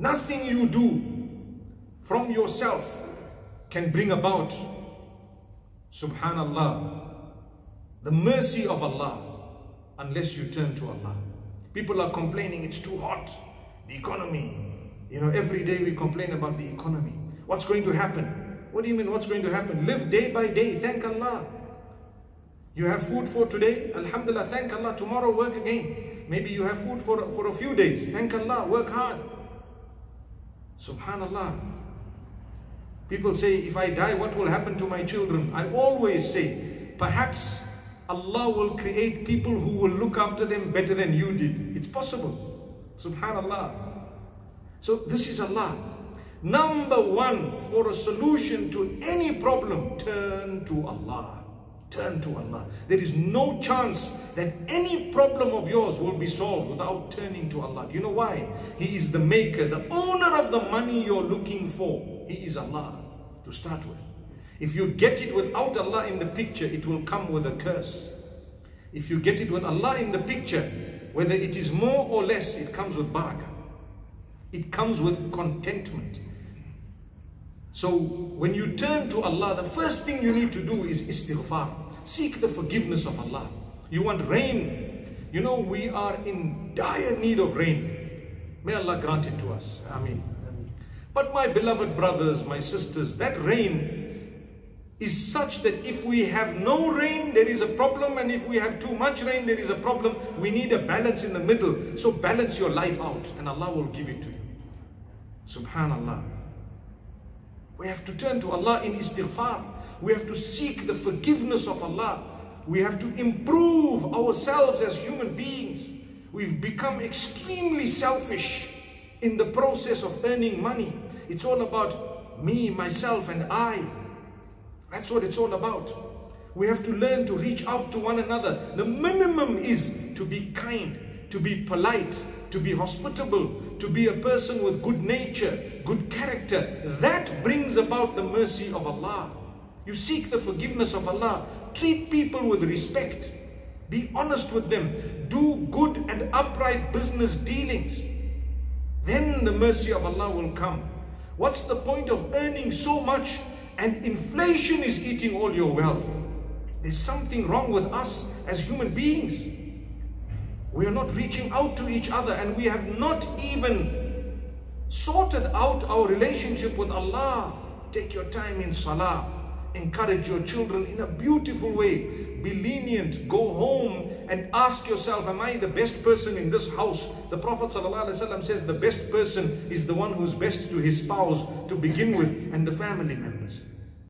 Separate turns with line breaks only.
Nothing you do from yourself can bring about, subhanallah, the mercy of Allah unless you turn to Allah. People are complaining it's too hot, the economy. You know, every day we complain about the economy. What's going to happen? What do you mean, what's going to happen? Live day by day, thank Allah. You have food for today, Alhamdulillah, thank Allah. Tomorrow work again. Maybe you have food for, for a few days, thank Allah, work hard. Subhanallah. People say, if I die, what will happen to my children? I always say, perhaps Allah will create people who will look after them better than you did. It's possible. Subhanallah. So this is Allah. Number one, for a solution to any problem, turn to Allah. Turn to Allah. There is no chance that any problem of yours will be solved without turning to Allah. You know why? He is the maker, the owner of the money you're looking for. He is Allah to start with. If you get it without Allah in the picture, it will come with a curse. If you get it with Allah in the picture, whether it is more or less, it comes with barakah. It comes with contentment. So when you turn to Allah, the first thing you need to do is istighfar. Seek the forgiveness of Allah. You want rain. You know, we are in dire need of rain. May Allah grant it to us. Ameen. But my beloved brothers, my sisters, that rain is such that if we have no rain, there is a problem, and if we have too much rain, there is a problem. We need a balance in the middle. So balance your life out, and Allah will give it to you. Subhanallah. We have to turn to Allah in istighfar. We have to seek the forgiveness of Allah. We have to improve ourselves as human beings. We've become extremely selfish in the process of earning money. It's all about me, myself, and I. That's what it's all about. We have to learn to reach out to one another. The minimum is to be kind, to be polite, to be hospitable, to be a person with good nature, good character. That brings about the mercy of Allah. You seek the forgiveness of Allah. Treat people with respect. Be honest with them. Do good and upright business dealings. Then the mercy of Allah will come. What's the point of earning so much and inflation is eating all your wealth. There's something wrong with us as human beings. We are not reaching out to each other and we have not even sorted out our relationship with Allah. Take your time in salah. Encourage your children in a beautiful way. Be lenient. Go home and ask yourself, am I the best person in this house? The Prophet ﷺ says the best person is the one who's best to his spouse to begin with and the family members.